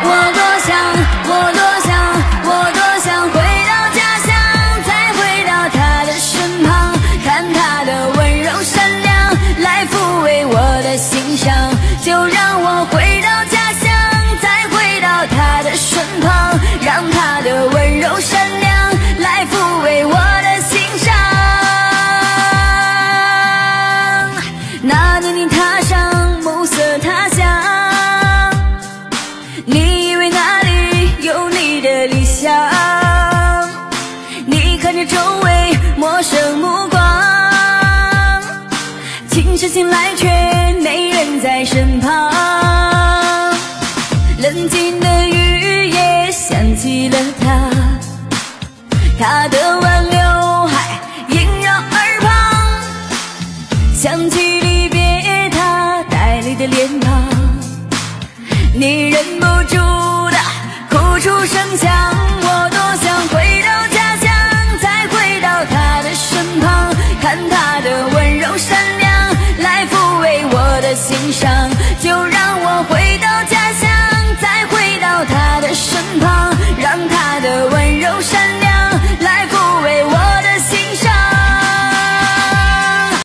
我多想，我多想，我多想回到家乡，再回到他的身旁，看他的温柔善良，来抚慰我的心伤，就让。是醒来却没人在身旁，冷静的雨也想起了他，他的挽留还萦绕耳旁，想起离别他带泪的脸庞，你忍不。心上就让